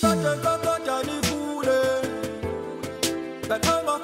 Such a cockroach and the. But I'm a